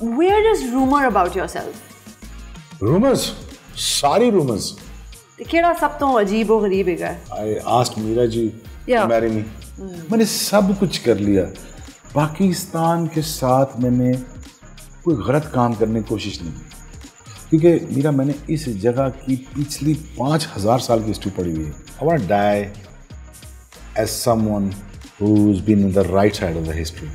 weirdest rumor about yourself? Rumors? सारी rumors. तेरा सब तो अजीब और गरीब है I asked Meera ji yeah. to मैंने सब कुछ कर लिया पाकिस्तान के साथ मैंने कोई गलत काम करने की कोशिश नहीं की क्योंकि मीरा मैंने इस जगह की पिछली पाँच हज़ार साल की हिस्ट्री पढ़ी हुई है I die as someone who's been on the right side of the history.